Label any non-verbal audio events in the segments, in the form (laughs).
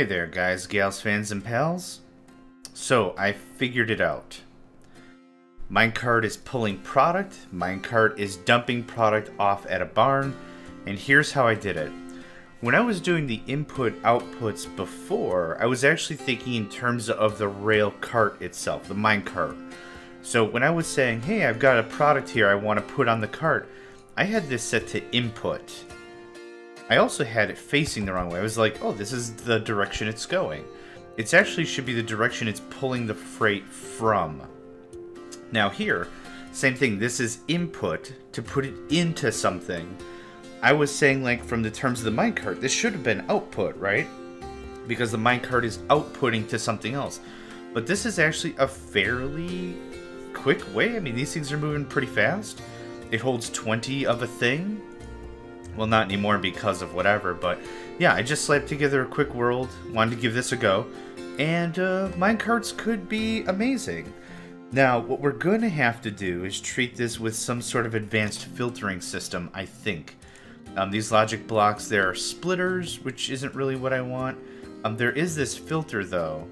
Hey there, guys, gals, fans, and pals. So, I figured it out. Minecart is pulling product, Minecart is dumping product off at a barn, and here's how I did it. When I was doing the input outputs before, I was actually thinking in terms of the rail cart itself, the minecart. So when I was saying, hey, I've got a product here I want to put on the cart, I had this set to input. I also had it facing the wrong way. I was like, oh, this is the direction it's going. It actually should be the direction it's pulling the freight from. Now here, same thing, this is input to put it into something. I was saying like from the terms of the minecart, this should have been output, right? Because the minecart is outputting to something else. But this is actually a fairly quick way. I mean, these things are moving pretty fast. It holds 20 of a thing. Well, not anymore because of whatever, but yeah, I just slapped together a quick world, wanted to give this a go, and uh, minecarts could be amazing. Now, what we're going to have to do is treat this with some sort of advanced filtering system, I think. Um, these logic blocks, there are splitters, which isn't really what I want. Um, there is this filter, though,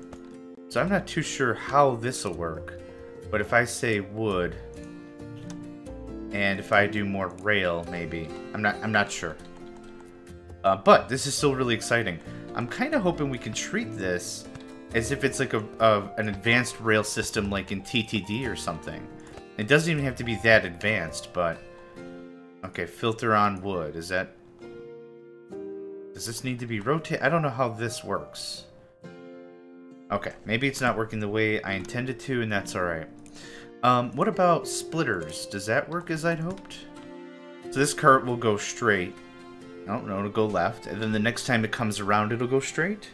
so I'm not too sure how this will work. But if I say wood, and if I do more rail, maybe. I'm not, I'm not sure. Uh, but this is still really exciting. I'm kind of hoping we can treat this as if it's like a, a, an advanced rail system like in TTD or something. It doesn't even have to be that advanced, but... Okay, filter on wood. Is that... Does this need to be rotate? I don't know how this works. Okay, maybe it's not working the way I intended to, and that's alright. Um, what about splitters? Does that work as I'd hoped? So this cart will go straight. I don't know, it'll go left. And then the next time it comes around, it'll go straight?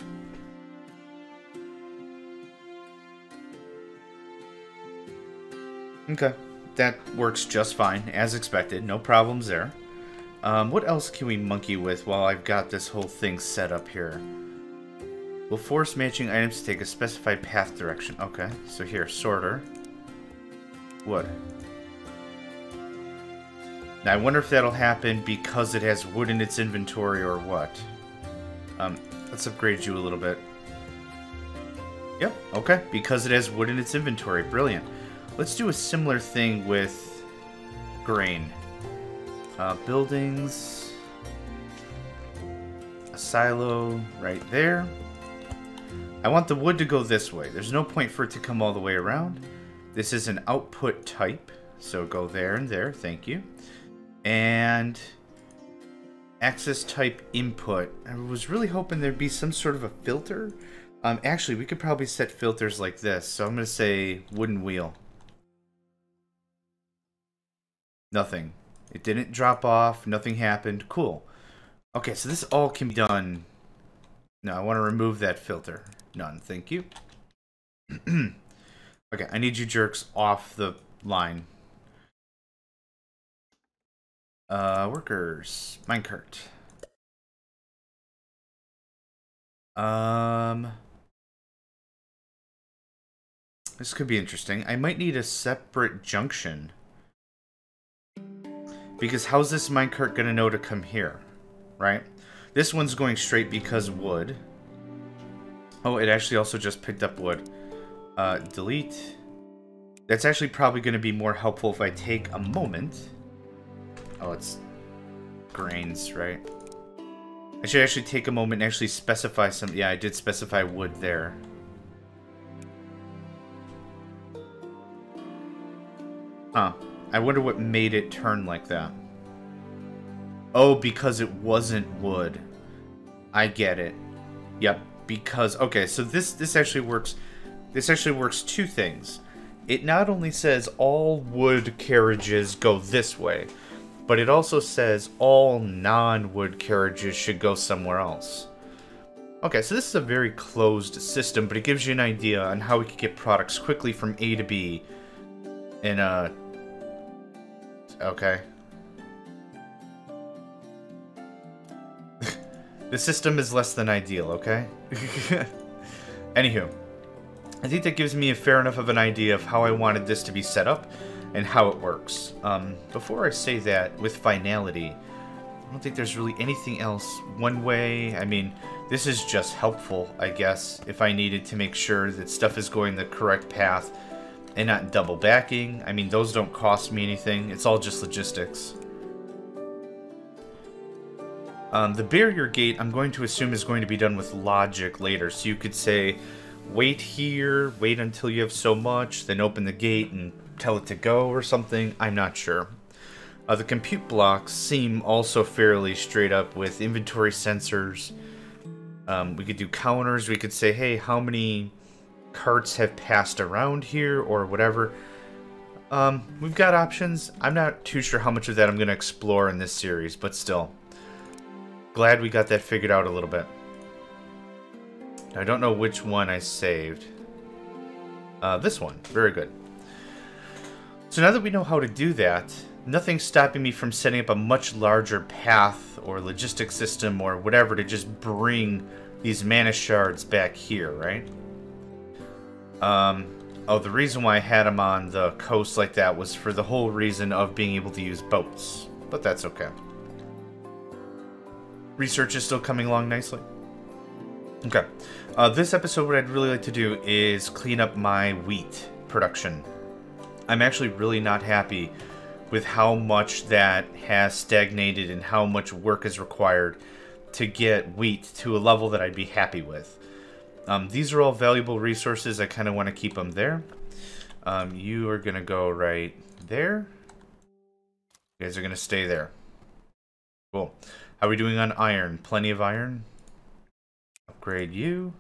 Okay, that works just fine, as expected. No problems there. Um, what else can we monkey with while I've got this whole thing set up here? We'll force matching items to take a specified path direction. Okay, so here, sorter. Wood. Now, I wonder if that'll happen because it has wood in its inventory or what. Um, let's upgrade you a little bit. Yep, okay, because it has wood in its inventory. Brilliant. Let's do a similar thing with grain. Uh, buildings. A silo right there. I want the wood to go this way. There's no point for it to come all the way around. This is an output type, so go there and there, thank you. And access type input. I was really hoping there'd be some sort of a filter. Um, actually, we could probably set filters like this. So I'm going to say wooden wheel. Nothing. It didn't drop off. Nothing happened. Cool. Okay, so this all can be done. No, I want to remove that filter. None. Thank you. (clears throat) okay, I need you jerks off the line. Uh, workers. Minecart. Um... This could be interesting. I might need a separate junction. Because how's this minecart gonna know to come here? Right? This one's going straight because wood. Oh, it actually also just picked up wood. Uh, delete. That's actually probably going to be more helpful if I take a moment. Oh, it's grains, right? I should actually take a moment and actually specify some... Yeah, I did specify wood there. Huh. I wonder what made it turn like that. Oh, because it wasn't wood. I get it. Yep, because okay, so this this actually works this actually works two things. It not only says all wood carriages go this way, but it also says all non-wood carriages should go somewhere else. Okay, so this is a very closed system, but it gives you an idea on how we could get products quickly from A to B in a Okay. (laughs) the system is less than ideal, okay? (laughs) Anywho, I think that gives me a fair enough of an idea of how I wanted this to be set up and how it works. Um, before I say that, with finality, I don't think there's really anything else. One way, I mean, This is just helpful, I guess, if I needed to make sure that stuff is going the correct path and not double backing. I mean, those don't cost me anything. It's all just logistics. Um, the barrier gate, I'm going to assume, is going to be done with logic later. So you could say, wait here, wait until you have so much, then open the gate and tell it to go or something. I'm not sure. Uh, the compute blocks seem also fairly straight up with inventory sensors. Um, we could do counters. We could say, hey, how many carts have passed around here or whatever. Um, we've got options. I'm not too sure how much of that I'm going to explore in this series, but still. Glad we got that figured out a little bit. I don't know which one I saved. Uh, this one. Very good. So now that we know how to do that, nothing's stopping me from setting up a much larger path or logistic system or whatever to just bring these mana shards back here, right? Um, oh, the reason why I had them on the coast like that was for the whole reason of being able to use boats. But that's okay. Research is still coming along nicely. Okay. Uh, this episode, what I'd really like to do is clean up my wheat production. I'm actually really not happy with how much that has stagnated and how much work is required to get wheat to a level that I'd be happy with. Um, these are all valuable resources. I kind of want to keep them there. Um, you are going to go right there. You guys are going to stay there. Cool. How are we doing on iron? Plenty of iron? Upgrade you.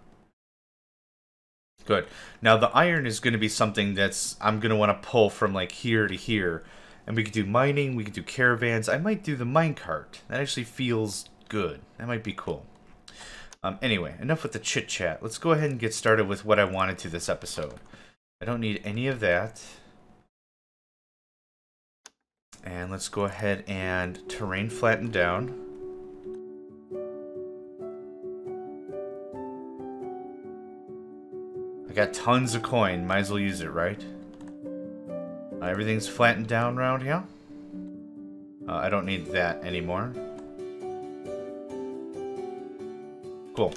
Good. Now the iron is going to be something that's I'm going to want to pull from like here to here. And we could do mining, we could do caravans. I might do the minecart. That actually feels good. That might be cool. Um, anyway, enough with the chit chat. Let's go ahead and get started with what I wanted to this episode. I don't need any of that. And let's go ahead and terrain flatten down. I got tons of coin. Might as well use it, right? Uh, everything's flattened down around here. Uh, I don't need that anymore. Cool.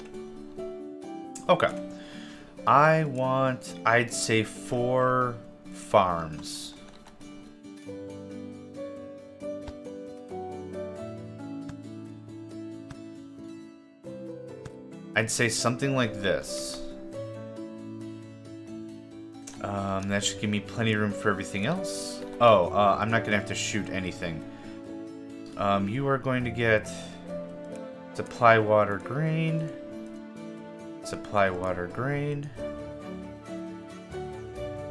Okay. I want, I'd say four farms. I'd say something like this. Um, that should give me plenty of room for everything else. Oh, uh, I'm not going to have to shoot anything. Um, you are going to get Supply water grain. Supply water grain.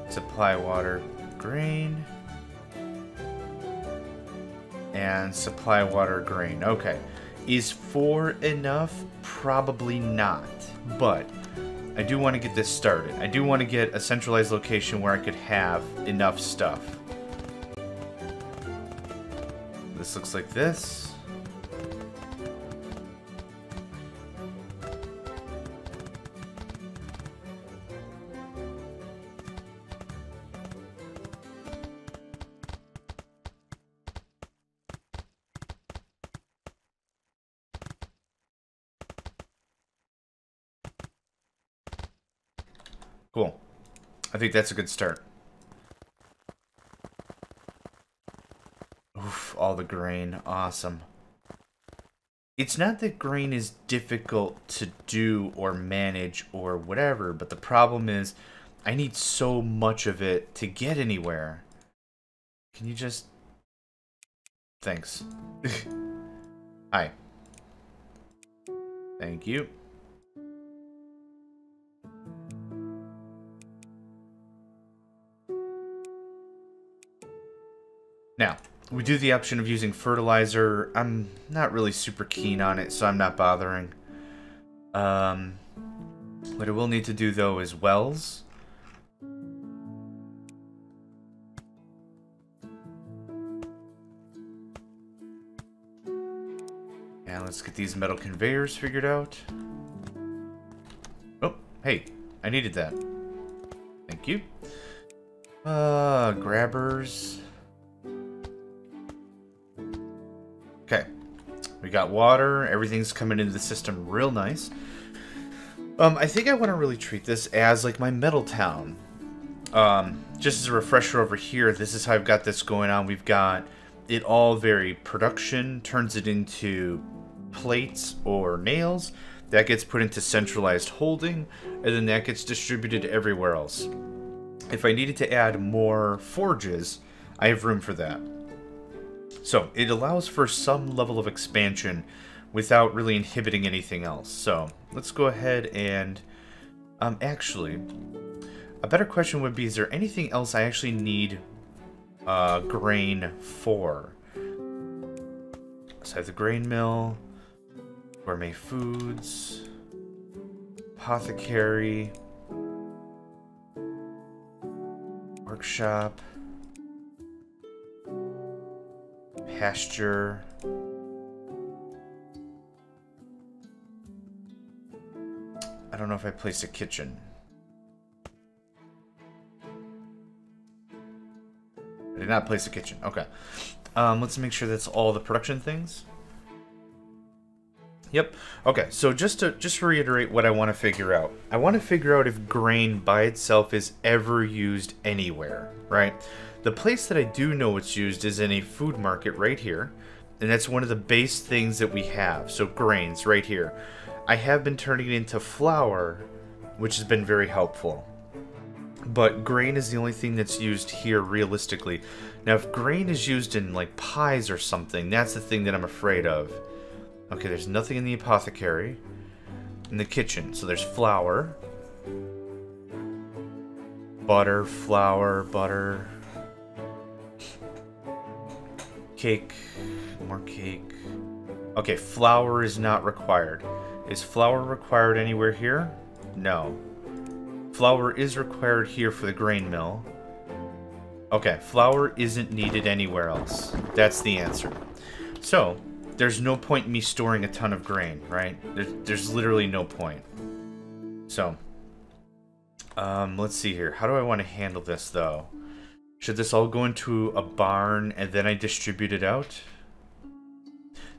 Supply water grain. And supply water grain. Okay. Is four enough? Probably not. But I do want to get this started. I do want to get a centralized location where I could have enough stuff. This looks like this. I think that's a good start. Oof, all the grain. Awesome. It's not that grain is difficult to do or manage or whatever, but the problem is I need so much of it to get anywhere. Can you just... Thanks. (laughs) Hi. Thank you. We do the option of using fertilizer. I'm not really super keen on it, so I'm not bothering. Um, what I will need to do, though, is wells. And let's get these metal conveyors figured out. Oh, hey, I needed that. Thank you. Uh, grabbers. We got water. Everything's coming into the system real nice. Um, I think I want to really treat this as like my metal town. Um, just as a refresher over here, this is how I've got this going on. We've got it all very production, turns it into plates or nails. That gets put into centralized holding, and then that gets distributed everywhere else. If I needed to add more forges, I have room for that. So it allows for some level of expansion without really inhibiting anything else. So let's go ahead and um, actually, a better question would be, is there anything else I actually need uh, grain for? So I have the grain mill, gourmet foods, apothecary, workshop, pasture. I don't know if I placed a kitchen. I did not place a kitchen. Okay. Um, let's make sure that's all the production things. Yep. Okay, so just to just reiterate what I want to figure out. I want to figure out if grain by itself is ever used anywhere, right? The place that I do know it's used is in a food market right here, and that's one of the base things that we have. So grains right here. I have been turning it into flour, which has been very helpful. But grain is the only thing that's used here realistically. Now, if grain is used in like pies or something, that's the thing that I'm afraid of. Okay, there's nothing in the apothecary. In the kitchen, so there's flour. Butter, flour, butter. Cake, more cake. Okay, flour is not required. Is flour required anywhere here? No. Flour is required here for the grain mill. Okay, flour isn't needed anywhere else. That's the answer. So, there's no point in me storing a ton of grain, right? There's, there's literally no point. So, um, let's see here. How do I want to handle this, though? Should this all go into a barn and then I distribute it out?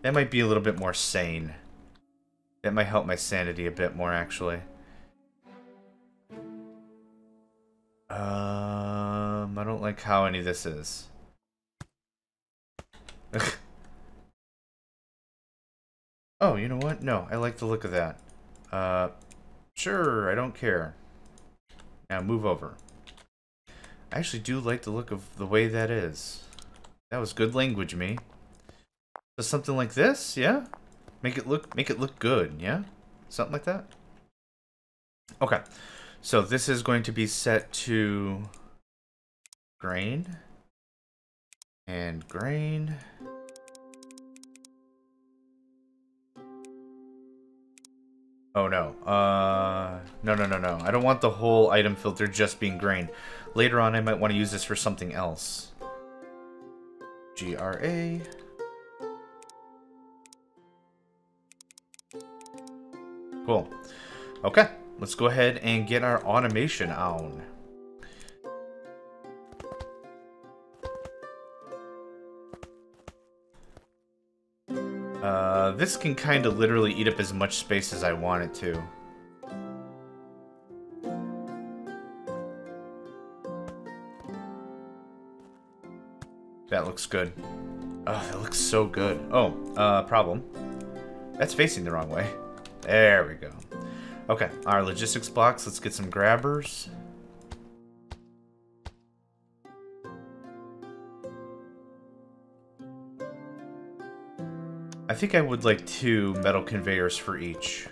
That might be a little bit more sane. That might help my sanity a bit more, actually. Um, I don't like how any of this is. Oh, you know what? No, I like the look of that. Uh, sure, I don't care. Now move over. I actually do like the look of the way that is. That was good language, me. So something like this, yeah? Make it look make it look good, yeah? Something like that? Okay. So this is going to be set to grain and grain. Oh no. Uh, no, no, no, no. I don't want the whole item filter just being grain. Later on, I might want to use this for something else. GRA. Cool. Okay, let's go ahead and get our automation on. This can kind of literally eat up as much space as I want it to. That looks good. Oh, that looks so good. Oh, uh, problem. That's facing the wrong way. There we go. Okay, our logistics blocks. Let's get some grabbers. Think I would like two metal conveyors for each.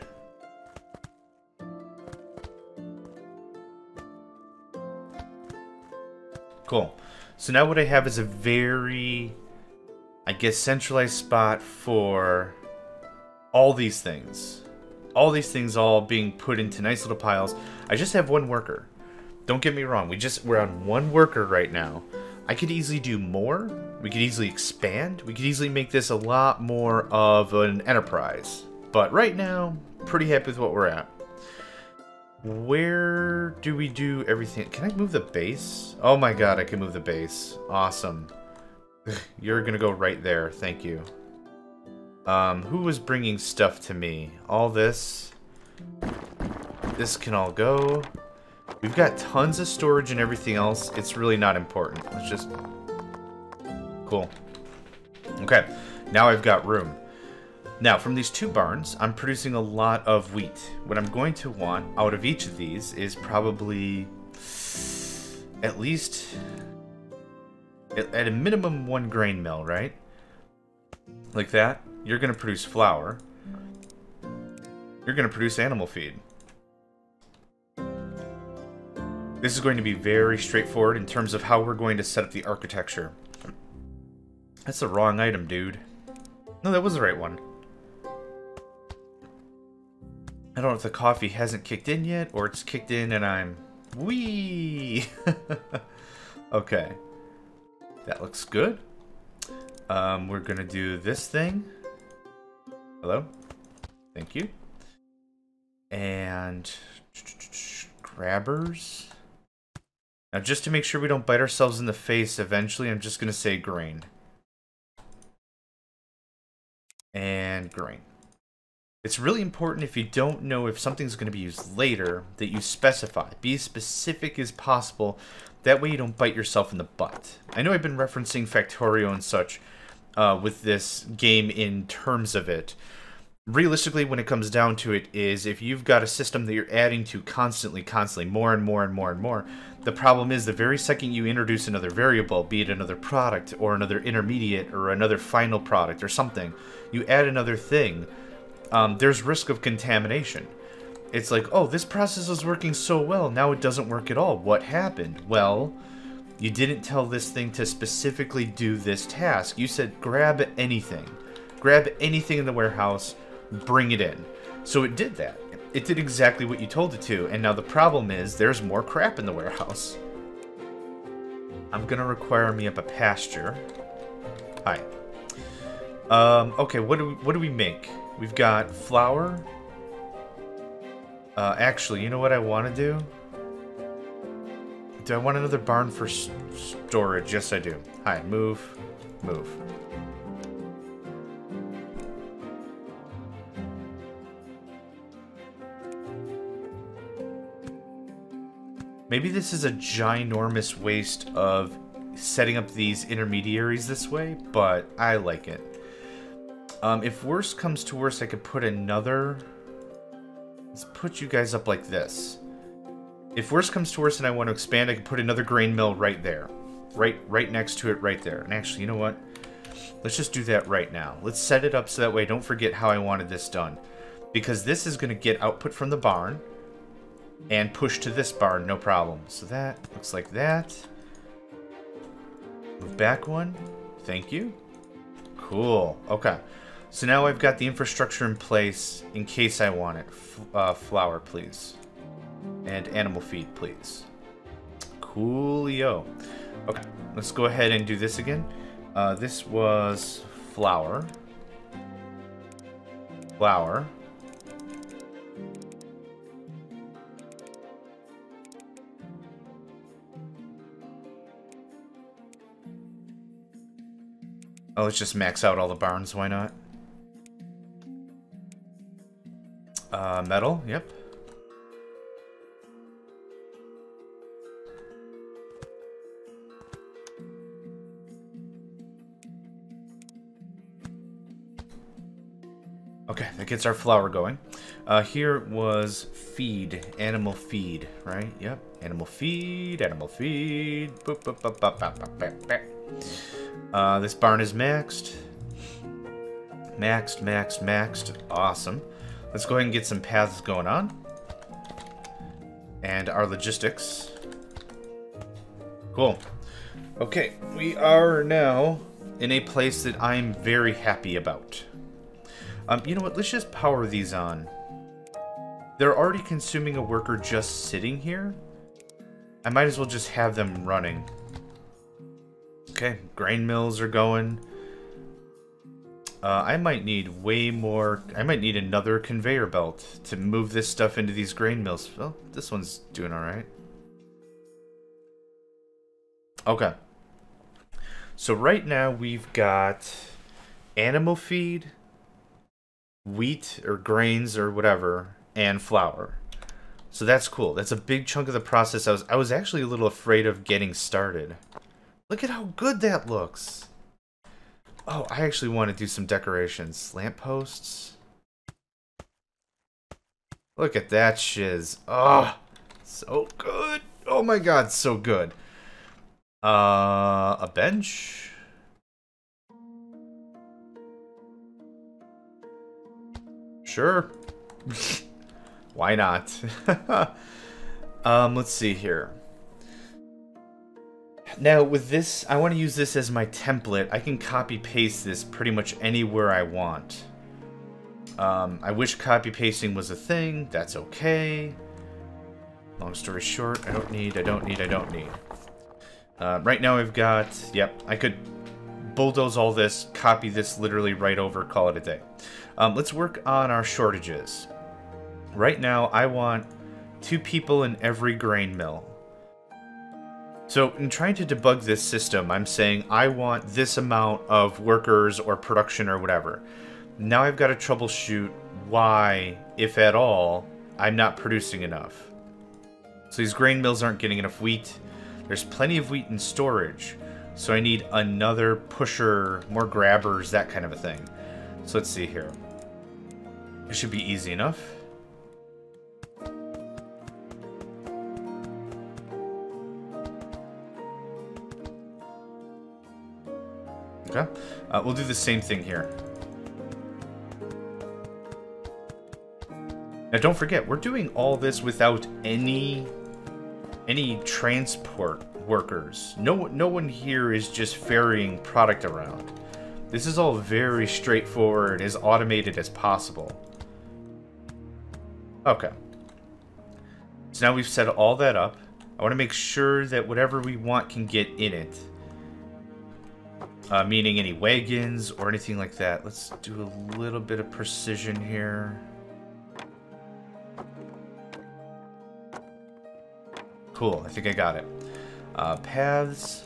Cool. So now what I have is a very, I guess, centralized spot for all these things. All these things all being put into nice little piles. I just have one worker. Don't get me wrong. We just, we're on one worker right now. I could easily do more. We could easily expand. We could easily make this a lot more of an enterprise. But right now, pretty happy with what we're at. Where do we do everything? Can I move the base? Oh my god, I can move the base. Awesome. (laughs) You're gonna go right there. Thank you. Um, who was bringing stuff to me? All this. This can all go. We've got tons of storage and everything else. It's really not important. Let's just... Cool. Okay, now I've got room. Now, from these two barns, I'm producing a lot of wheat. What I'm going to want out of each of these is probably at least at a minimum one grain mill, right? Like that. You're going to produce flour. You're going to produce animal feed. This is going to be very straightforward in terms of how we're going to set up the architecture. That's the wrong item, dude. No, that was the right one. I don't know if the coffee hasn't kicked in yet, or it's kicked in and I'm... Wee! (laughs) okay. That looks good. Um, we're gonna do this thing. Hello? Thank you. And... Grabbers. Now, just to make sure we don't bite ourselves in the face eventually, I'm just gonna say grain. And grain. It's really important if you don't know if something's going to be used later that you specify. Be as specific as possible. That way you don't bite yourself in the butt. I know I've been referencing Factorio and such uh, with this game in terms of it. Realistically, when it comes down to it, is if you've got a system that you're adding to constantly, constantly, more and more and more and more, the problem is the very second you introduce another variable, be it another product or another intermediate or another final product or something, you add another thing um, there's risk of contamination. It's like, oh, this process is working so well, now it doesn't work at all. What happened? Well, you didn't tell this thing to specifically do this task. You said, grab anything. Grab anything in the warehouse, bring it in. So it did that. It did exactly what you told it to, and now the problem is there's more crap in the warehouse. I'm gonna require me up a pasture. Hi. Um, okay, what do we, what do we make? We've got flour. Uh, actually, you know what I want to do? Do I want another barn for storage? Yes, I do. Hi, move, move. Maybe this is a ginormous waste of setting up these intermediaries this way, but I like it. Um, if worse comes to worse, I could put another... Let's put you guys up like this. If worse comes to worse and I want to expand, I can put another grain mill right there. Right, right next to it right there. And actually, you know what? Let's just do that right now. Let's set it up so that way I don't forget how I wanted this done. Because this is going to get output from the barn and push to this barn, no problem. So that looks like that. Move back one. Thank you. Cool. Okay. So now I've got the infrastructure in place in case I want it. F uh, flour, please. And animal feed, please. Coolio. Okay, let's go ahead and do this again. Uh, this was flour. Flour. Oh, let's just max out all the barns, why not? Uh, metal, yep. Okay, that gets our flour going. Uh, here was feed, animal feed, right? Yep, animal feed, animal feed. Boop, boop, boop, uh, this barn is maxed. Maxed, maxed, maxed. Awesome. Let's go ahead and get some paths going on. And our logistics. Cool. Okay, we are now in a place that I'm very happy about. Um, you know what, let's just power these on. They're already consuming a worker just sitting here. I might as well just have them running. Okay, grain mills are going. Uh, I might need way more... I might need another conveyor belt to move this stuff into these grain mills. Well, this one's doing alright. Okay. So right now we've got animal feed, wheat or grains or whatever and flour. So that's cool. That's a big chunk of the process. I was I was actually a little afraid of getting started. Look at how good that looks. Oh, I actually want to do some decorations. Lamp posts. Look at that shiz. Oh, so good. Oh my god, so good. Uh, a bench? Sure. (laughs) Why not? (laughs) um, let's see here. Now, with this, I want to use this as my template. I can copy paste this pretty much anywhere I want. Um, I wish copy pasting was a thing. That's okay. Long story short, I don't need, I don't need, I don't need. Uh, right now I've got, yep, I could bulldoze all this, copy this literally right over, call it a day. Um, let's work on our shortages. Right now I want two people in every grain mill. So in trying to debug this system, I'm saying I want this amount of workers or production or whatever. Now I've got to troubleshoot why, if at all, I'm not producing enough. So these grain mills aren't getting enough wheat. There's plenty of wheat in storage. So I need another pusher, more grabbers, that kind of a thing. So let's see here. It should be easy enough. Okay. Uh, we'll do the same thing here. Now don't forget, we're doing all this without any any transport workers. No no one here is just ferrying product around. This is all very straightforward, as automated as possible. Okay. So now we've set all that up. I want to make sure that whatever we want can get in it. Uh, meaning any wagons or anything like that. Let's do a little bit of precision here. Cool, I think I got it. Uh, paths.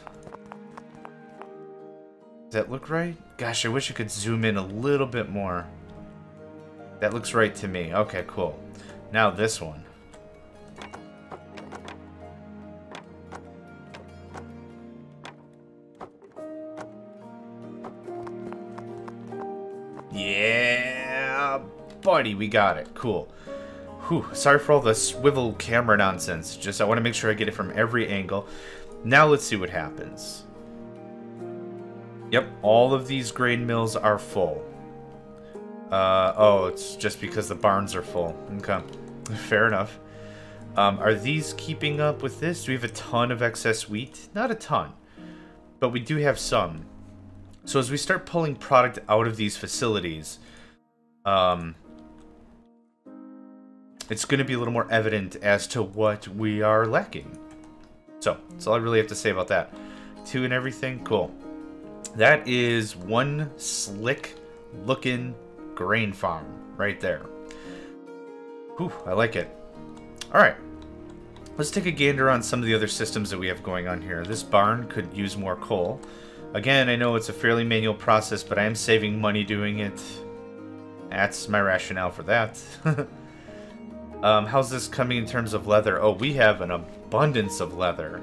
Does that look right? Gosh, I wish I could zoom in a little bit more. That looks right to me. Okay, cool. Now this one. We got it. Cool. Whew, sorry for all the swivel camera nonsense. Just I want to make sure I get it from every angle. Now let's see what happens. Yep, all of these grain mills are full. Uh, oh, it's just because the barns are full. Okay, (laughs) fair enough. Um, are these keeping up with this? Do we have a ton of excess wheat? Not a ton, but we do have some. So as we start pulling product out of these facilities, um, it's going to be a little more evident as to what we are lacking. So, that's all I really have to say about that. Two and everything, cool. That is one slick looking grain farm right there. Whew, I like it. Alright, let's take a gander on some of the other systems that we have going on here. This barn could use more coal. Again, I know it's a fairly manual process, but I am saving money doing it. That's my rationale for that. (laughs) Um, how's this coming in terms of leather? Oh, we have an abundance of leather.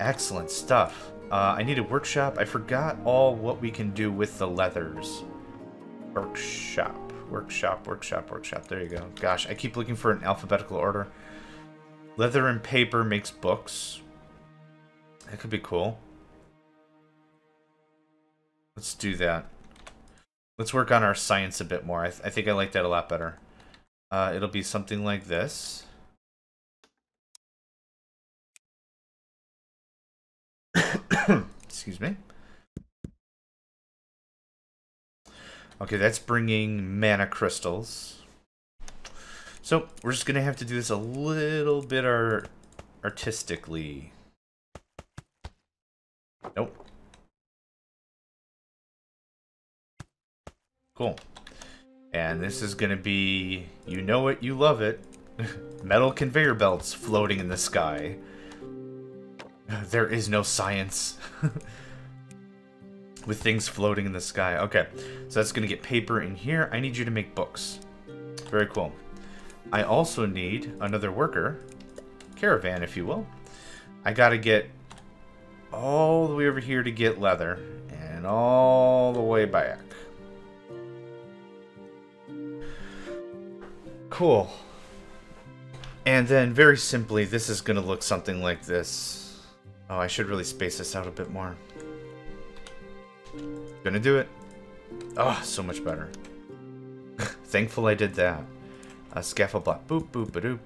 Excellent stuff. Uh, I need a workshop. I forgot all what we can do with the leathers. Workshop, workshop, workshop, workshop. There you go. Gosh, I keep looking for an alphabetical order. Leather and paper makes books. That could be cool. Let's do that. Let's work on our science a bit more. I, th I think I like that a lot better. Uh, it'll be something like this. (coughs) Excuse me. Okay, that's bringing mana crystals. So, we're just going to have to do this a little bit art artistically. Nope. Cool. And this is going to be, you know it, you love it, (laughs) metal conveyor belts floating in the sky. (sighs) There is no science. (laughs) with things floating in the sky. Okay, so that's going to get paper in here. I need you to make books. Very cool. I also need another worker, caravan, if you will. I got to get all the way over here to get leather, and all the way back. Cool. And then, very simply, this is going to look something like this. Oh, I should really space this out a bit more. Gonna do it. Oh, so much better. (laughs) Thankful I did that. Scaffold block. Boop, boop, ba doop.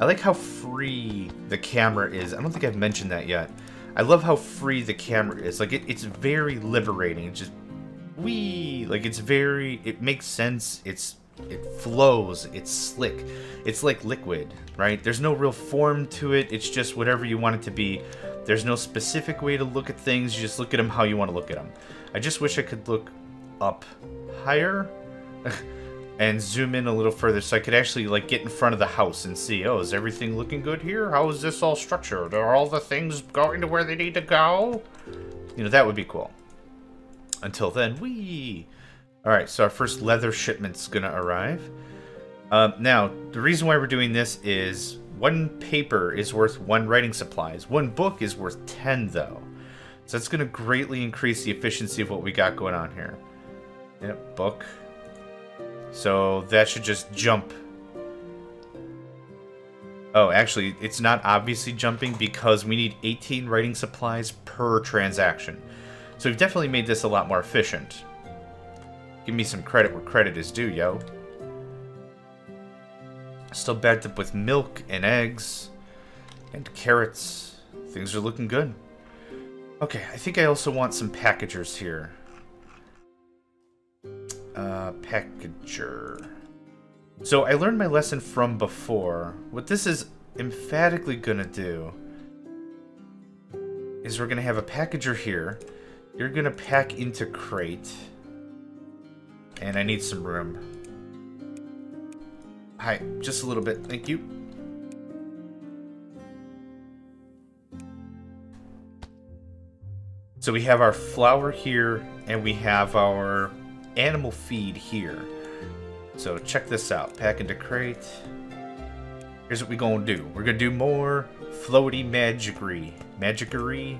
I like how free the camera is. I don't think I've mentioned that yet. I love how free the camera is. Like, it, it's very liberating. Just, wee! Like, it's very, it makes sense. It's, it flows. It's slick. It's like liquid, right? There's no real form to it. It's just whatever you want it to be. There's no specific way to look at things. You just look at them how you want to look at them. I just wish I could look up higher (laughs) and zoom in a little further so I could actually like get in front of the house and see, oh, is everything looking good here? How is this all structured? Are all the things going to where they need to go? You know, that would be cool. Until then, we. All right, so our first leather shipment's gonna arrive. Uh, now, the reason why we're doing this is one paper is worth one writing supplies. One book is worth 10, though. So that's going to greatly increase the efficiency of what we got going on here. Yep, book. So that should just jump. Oh, actually, it's not obviously jumping because we need 18 writing supplies per transaction. So we've definitely made this a lot more efficient. Give me some credit where credit is due, yo. Still backed up with milk and eggs and carrots. Things are looking good. Okay, I think I also want some packagers here. Uh, packager. So I learned my lesson from before. What this is emphatically gonna do is we're gonna have a packager here. You're gonna pack into crate. And I need some room. Hi, just a little bit. Thank you. So we have our flour here, and we have our animal feed here. So check this out. Pack into crate. Here's what we're gonna do. We're gonna do more floaty magicry. Magickery?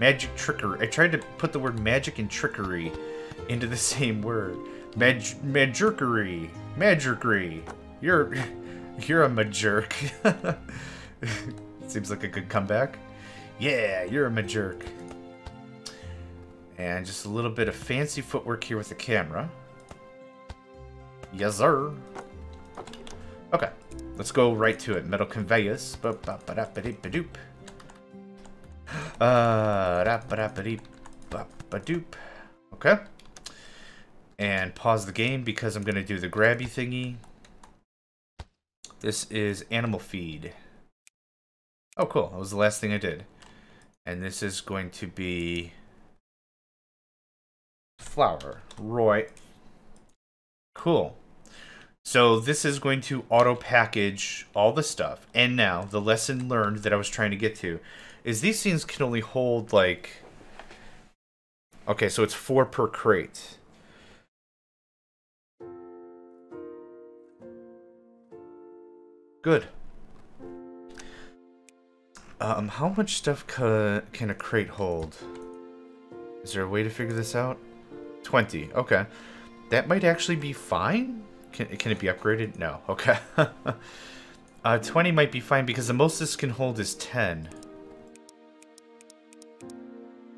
Magic trickery. I tried to put the word magic and trickery into the (laughs) same word. Mag magickery. You're (laughs) you're a majerk. (laughs) Seems like a good comeback. Yeah, you're a majerk. And just a little bit of fancy footwork here with the camera. Yes, sir. Okay, let's go right to it. Metal conveyors. Ba-ba-ba-da-ba-dee-ba-doop. Uh, doop Uh, okay. And pause the game because I'm going to do the grabby thingy. This is animal feed. Oh, cool. That was the last thing I did. And this is going to be flour. Roy. Cool. So this is going to auto package all the stuff. And now the lesson learned that I was trying to get to is these things can only hold like Okay, so it's 4 per crate. Good. Um, how much stuff ca can a crate hold? Is there a way to figure this out? 20. Okay. That might actually be fine? Can, can it be upgraded? No. Okay. (laughs) uh, 20 might be fine because the most this can hold is 10.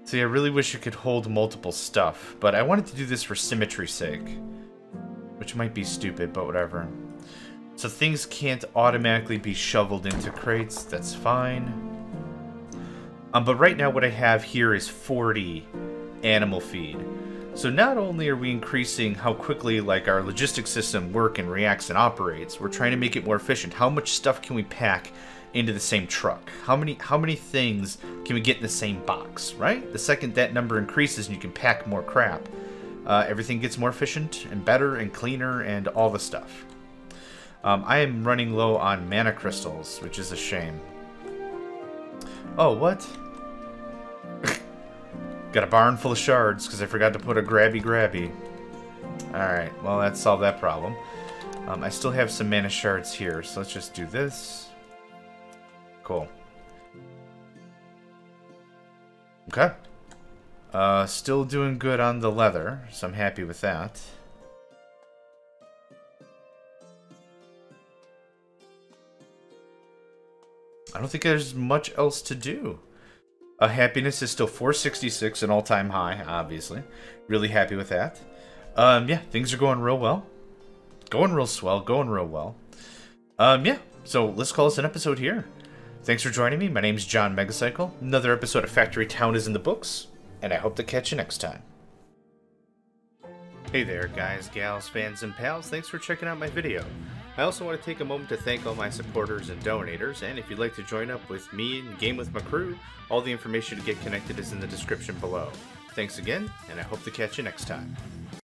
See, I really wish it could hold multiple stuff, but I wanted to do this for symmetry's sake. Which might be stupid, but whatever. So things can't automatically be shoveled into crates. That's fine. Um, but right now what I have here is 40 animal feed. So not only are we increasing how quickly like our logistics system work and reacts and operates, we're trying to make it more efficient. How much stuff can we pack into the same truck? How many how many things can we get in the same box, right? The second that number increases and you can pack more crap, uh, everything gets more efficient and better and cleaner and all the stuff. Um, I am running low on mana crystals, which is a shame. Oh, what? (laughs) Got a barn full of shards because I forgot to put a grabby grabby. Alright, well that solved that problem. Um, I still have some mana shards here, so let's just do this. Cool. Okay. Uh, still doing good on the leather, so I'm happy with that. I don't think there's much else to do. Uh, happiness is still 466, an all-time high, obviously. Really happy with that. Um, yeah, things are going real well. Going real swell, going real well. Um, yeah, so let's call this an episode here. Thanks for joining me. My name's John Megacycle. Another episode of Factory Town is in the books, and I hope to catch you next time. Hey there, guys, gals, fans, and pals. Thanks for checking out my video. I also want to take a moment to thank all my supporters and donators, and if you'd like to join up with me and game with my crew, all the information to get connected is in the description below. Thanks again, and I hope to catch you next time.